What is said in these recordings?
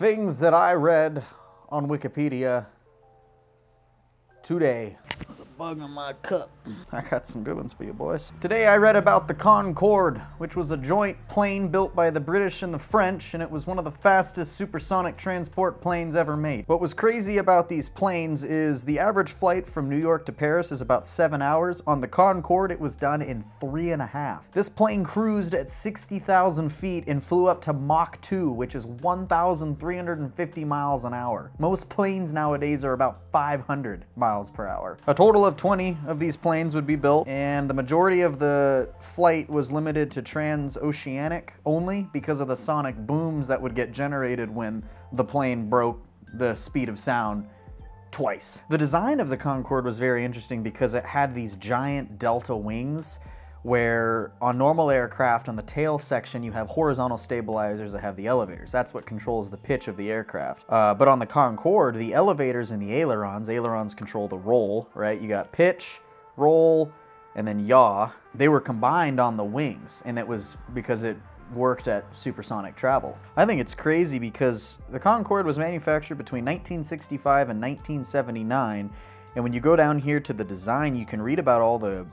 Things that I read on Wikipedia today. Bug in my cup. I got some good ones for you boys. Today I read about the Concorde, which was a joint plane built by the British and the French, and it was one of the fastest supersonic transport planes ever made. What was crazy about these planes is the average flight from New York to Paris is about seven hours. On the Concorde, it was done in three and a half. This plane cruised at 60,000 feet and flew up to Mach 2, which is 1,350 miles an hour. Most planes nowadays are about 500 miles per hour. A total of 20 of these planes would be built, and the majority of the flight was limited to transoceanic only because of the sonic booms that would get generated when the plane broke the speed of sound twice. The design of the Concorde was very interesting because it had these giant delta wings where on normal aircraft on the tail section you have horizontal stabilizers that have the elevators. That's what controls the pitch of the aircraft. Uh, but on the Concorde, the elevators and the ailerons, ailerons control the roll, right? You got pitch, roll, and then yaw. They were combined on the wings, and it was because it worked at supersonic travel. I think it's crazy because the Concorde was manufactured between 1965 and 1979, and when you go down here to the design, you can read about all the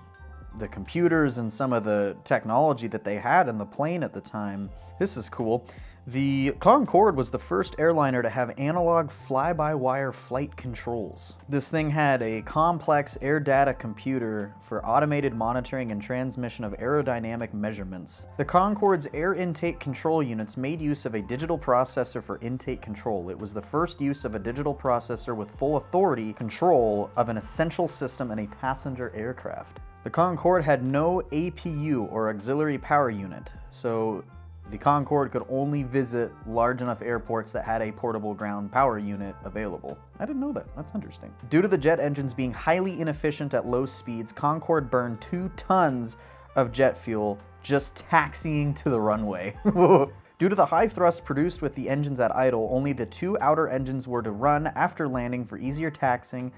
the computers and some of the technology that they had in the plane at the time. This is cool. The Concorde was the first airliner to have analog fly-by-wire flight controls. This thing had a complex air data computer for automated monitoring and transmission of aerodynamic measurements. The Concorde's air intake control units made use of a digital processor for intake control. It was the first use of a digital processor with full authority control of an essential system in a passenger aircraft. The Concorde had no APU or auxiliary power unit, so the Concorde could only visit large enough airports that had a portable ground power unit available. I didn't know that. That's interesting. Due to the jet engines being highly inefficient at low speeds, Concorde burned two tons of jet fuel just taxiing to the runway. Due to the high thrust produced with the engines at idle, only the two outer engines were to run after landing for easier taxing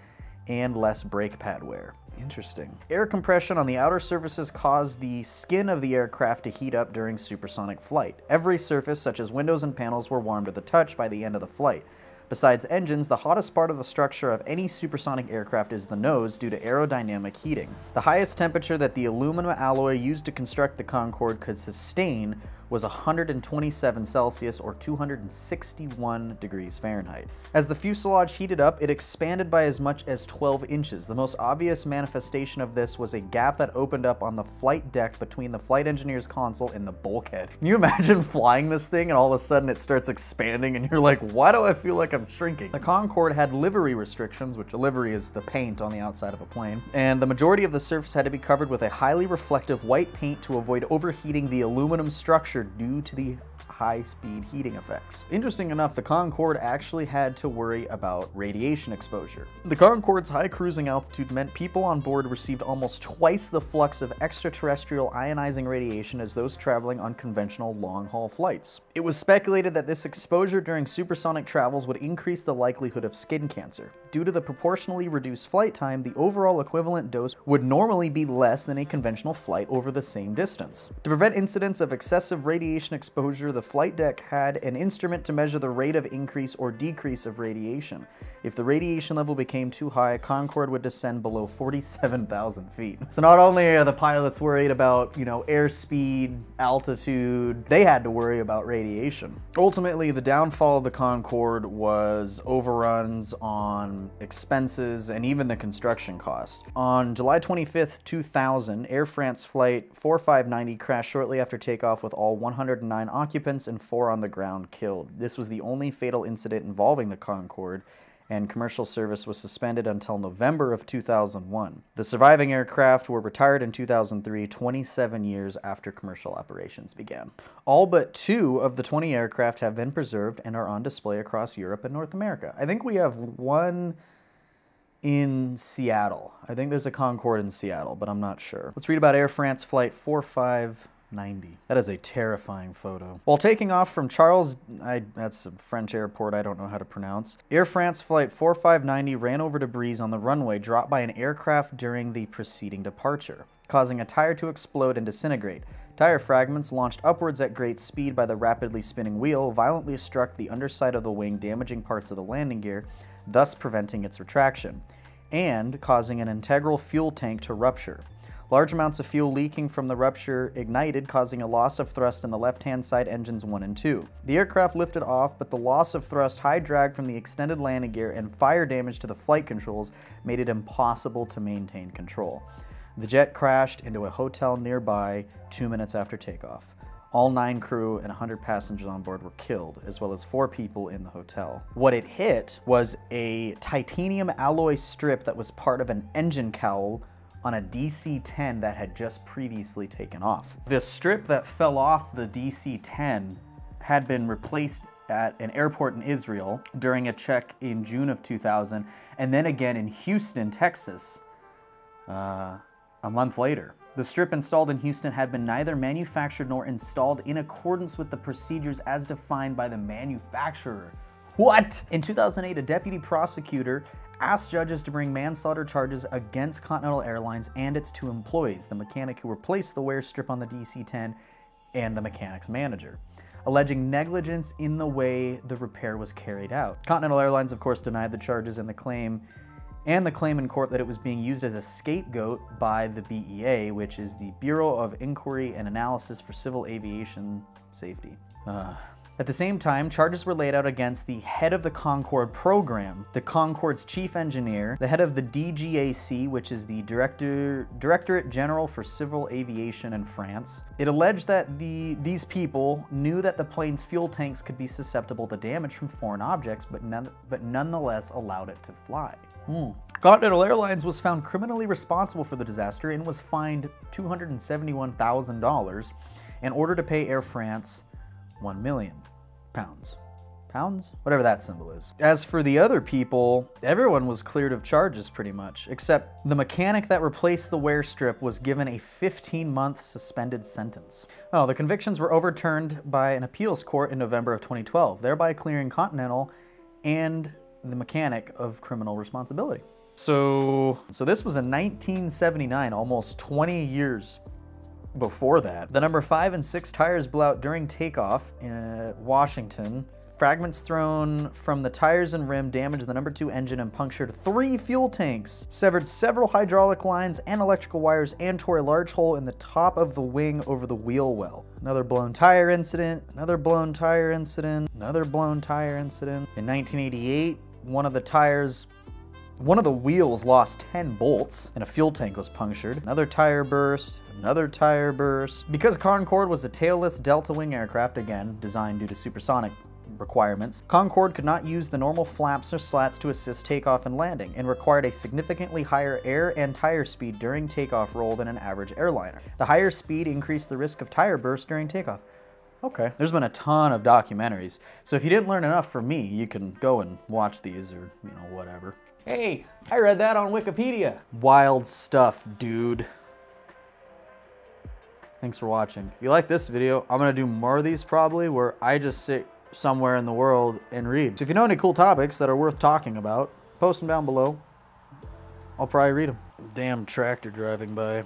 and less brake pad wear. Interesting. Air compression on the outer surfaces caused the skin of the aircraft to heat up during supersonic flight. Every surface, such as windows and panels, were warmed to the touch by the end of the flight. Besides engines, the hottest part of the structure of any supersonic aircraft is the nose due to aerodynamic heating. The highest temperature that the aluminum alloy used to construct the Concorde could sustain was 127 Celsius or 261 degrees Fahrenheit. As the fuselage heated up, it expanded by as much as 12 inches. The most obvious manifestation of this was a gap that opened up on the flight deck between the flight engineer's console and the bulkhead. Can you imagine flying this thing and all of a sudden it starts expanding and you're like, why do I feel like I'm shrinking? The Concorde had livery restrictions, which a livery is the paint on the outside of a plane, and the majority of the surface had to be covered with a highly reflective white paint to avoid overheating the aluminum structure due to the high-speed heating effects. Interesting enough, the Concorde actually had to worry about radiation exposure. The Concorde's high cruising altitude meant people on board received almost twice the flux of extraterrestrial ionizing radiation as those traveling on conventional long-haul flights. It was speculated that this exposure during supersonic travels would increase the likelihood of skin cancer. Due to the proportionally reduced flight time, the overall equivalent dose would normally be less than a conventional flight over the same distance. To prevent incidents of excessive radiation exposure, the flight deck had an instrument to measure the rate of increase or decrease of radiation. If the radiation level became too high, Concorde would descend below 47,000 feet. So not only are the pilots worried about, you know, airspeed, altitude, they had to worry about radiation. Ultimately, the downfall of the Concorde was overruns on expenses and even the construction cost. On July 25th, 2000, Air France flight 4590 crashed shortly after takeoff with all 109 occupants and four on the ground killed. This was the only fatal incident involving the Concorde, and commercial service was suspended until November of 2001. The surviving aircraft were retired in 2003, 27 years after commercial operations began. All but two of the 20 aircraft have been preserved and are on display across Europe and North America. I think we have one in Seattle. I think there's a Concorde in Seattle, but I'm not sure. Let's read about Air France Flight 45. 90. That is a terrifying photo. While taking off from Charles, I, that's a French airport I don't know how to pronounce, Air France Flight 4590 ran over debris on the runway dropped by an aircraft during the preceding departure, causing a tire to explode and disintegrate. Tire fragments launched upwards at great speed by the rapidly spinning wheel violently struck the underside of the wing, damaging parts of the landing gear, thus preventing its retraction, and causing an integral fuel tank to rupture. Large amounts of fuel leaking from the rupture ignited, causing a loss of thrust in the left-hand side engines 1 and 2. The aircraft lifted off, but the loss of thrust, high drag from the extended landing gear, and fire damage to the flight controls made it impossible to maintain control. The jet crashed into a hotel nearby two minutes after takeoff. All nine crew and 100 passengers on board were killed, as well as four people in the hotel. What it hit was a titanium alloy strip that was part of an engine cowl on a DC-10 that had just previously taken off. The strip that fell off the DC-10 had been replaced at an airport in Israel during a check in June of 2000, and then again in Houston, Texas, uh, a month later. The strip installed in Houston had been neither manufactured nor installed in accordance with the procedures as defined by the manufacturer. What? In 2008, a deputy prosecutor asked judges to bring manslaughter charges against Continental Airlines and its two employees, the mechanic who replaced the wear strip on the DC-10 and the mechanic's manager, alleging negligence in the way the repair was carried out. Continental Airlines, of course, denied the charges and the claim and the claim in court that it was being used as a scapegoat by the BEA, which is the Bureau of Inquiry and Analysis for Civil Aviation Safety. Uh, at the same time, charges were laid out against the head of the Concorde program, the Concorde's chief engineer, the head of the DGAC, which is the Director, Directorate General for Civil Aviation in France. It alleged that the, these people knew that the plane's fuel tanks could be susceptible to damage from foreign objects, but, none, but nonetheless allowed it to fly. Hmm. Continental Airlines was found criminally responsible for the disaster and was fined $271,000 in order to pay Air France 1 million pounds. Pounds? Whatever that symbol is. As for the other people, everyone was cleared of charges pretty much, except the mechanic that replaced the wear strip was given a 15 month suspended sentence. Oh, the convictions were overturned by an appeals court in November of 2012, thereby clearing Continental and the mechanic of criminal responsibility. So, so this was in 1979, almost 20 years before that. The number five and six tires blew out during takeoff in Washington. Fragments thrown from the tires and rim damaged the number two engine and punctured three fuel tanks, severed several hydraulic lines and electrical wires, and tore a large hole in the top of the wing over the wheel well. Another blown tire incident, another blown tire incident, another blown tire incident. In 1988, one of the tires one of the wheels lost 10 bolts and a fuel tank was punctured. Another tire burst, another tire burst. Because Concorde was a tailless delta wing aircraft, again, designed due to supersonic requirements, Concorde could not use the normal flaps or slats to assist takeoff and landing and required a significantly higher air and tire speed during takeoff roll than an average airliner. The higher speed increased the risk of tire burst during takeoff. Okay. There's been a ton of documentaries, so if you didn't learn enough from me, you can go and watch these or, you know, whatever. Hey, I read that on Wikipedia. Wild stuff, dude. Thanks for watching. If you like this video, I'm gonna do more of these probably where I just sit somewhere in the world and read. So if you know any cool topics that are worth talking about, post them down below. I'll probably read them. Damn tractor driving by.